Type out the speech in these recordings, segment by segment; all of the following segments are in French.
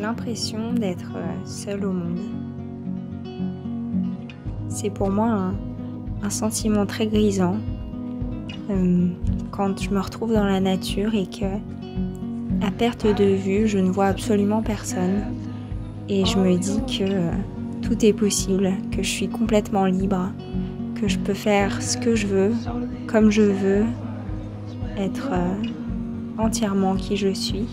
l'impression d'être seule au monde. C'est pour moi un, sentiment très grisant euh, quand je me retrouve dans la nature et que, à perte de vue, je ne vois absolument personne et je me dis que euh, tout est possible, que je suis complètement libre, que je peux faire ce que je veux, comme je veux, être euh, entièrement qui je suis,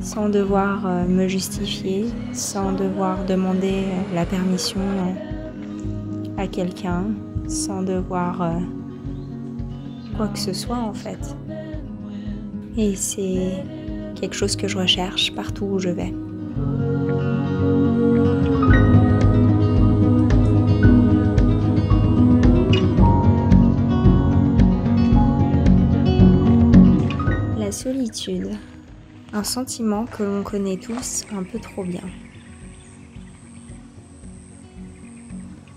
sans devoir euh, me justifier, sans devoir demander euh, la permission à quelqu'un, sans devoir quoi que ce soit en fait. Et c'est quelque chose que je recherche partout où je vais. Un sentiment que l'on connaît tous un peu trop bien.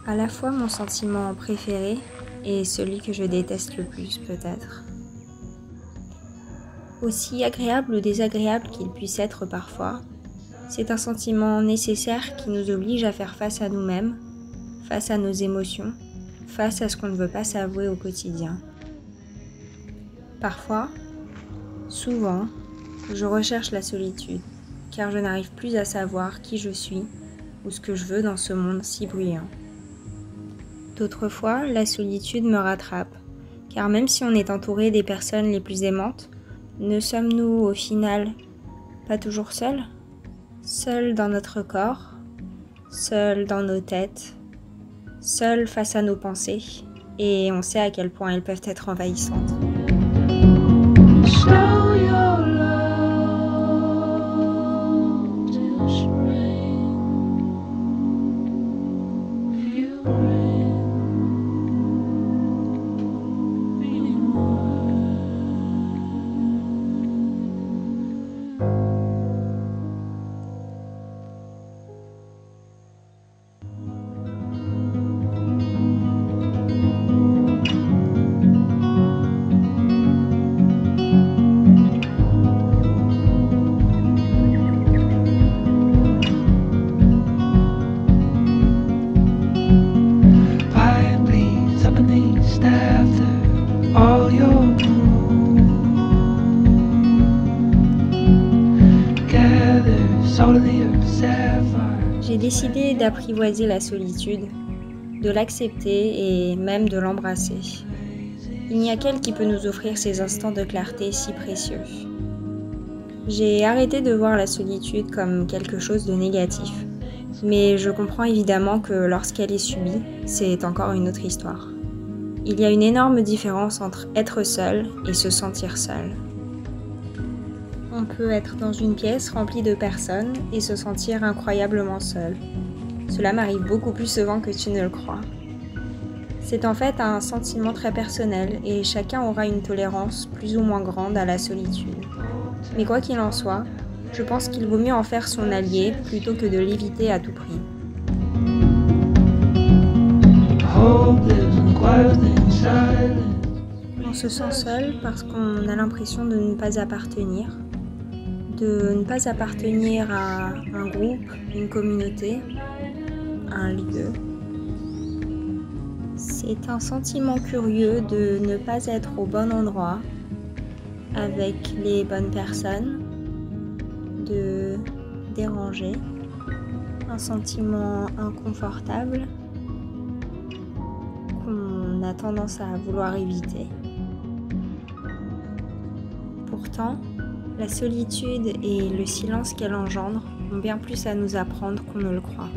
À la fois mon sentiment préféré et celui que je déteste le plus peut-être. Aussi agréable ou désagréable qu'il puisse être parfois, c'est un sentiment nécessaire qui nous oblige à faire face à nous-mêmes, face à nos émotions, face à ce qu'on ne veut pas s'avouer au quotidien. Parfois, Souvent, je recherche la solitude, car je n'arrive plus à savoir qui je suis ou ce que je veux dans ce monde si bruyant. D'autres fois, la solitude me rattrape, car même si on est entouré des personnes les plus aimantes, ne sommes-nous au final pas toujours seuls? Seuls dans notre corps, seuls dans nos têtes, seuls face à nos pensées, et on sait à quel point elles peuvent être envahissantes. J'ai décidé d'apprivoiser la solitude, de l'accepter et même de l'embrasser. Il n'y a qu'elle qui peut nous offrir ces instants de clarté si précieux. J'ai arrêté de voir la solitude comme quelque chose de négatif, mais je comprends évidemment que lorsqu'elle est subie, c'est encore une autre histoire. Il y a une énorme différence entre être seul et se sentir seul. On peut être dans une pièce remplie de personnes et se sentir incroyablement seul. Cela m'arrive beaucoup plus souvent que tu ne le crois. C'est en fait un sentiment très personnel et chacun aura une tolérance plus ou moins grande à la solitude. Mais quoi qu'il en soit, je pense qu'il vaut mieux en faire son allié plutôt que de l'éviter à tout prix. On se sent seul parce qu'on a l'impression de ne pas appartenir, de ne pas appartenir à un groupe, une communauté, un lieu. C'est un sentiment curieux de ne pas être au bon endroit, avec les bonnes personnes, de déranger, un sentiment inconfortable qu'on a tendance à vouloir éviter. Pourtant, la solitude et le silence qu'elle engendre ont bien plus à nous apprendre qu'on ne le croit.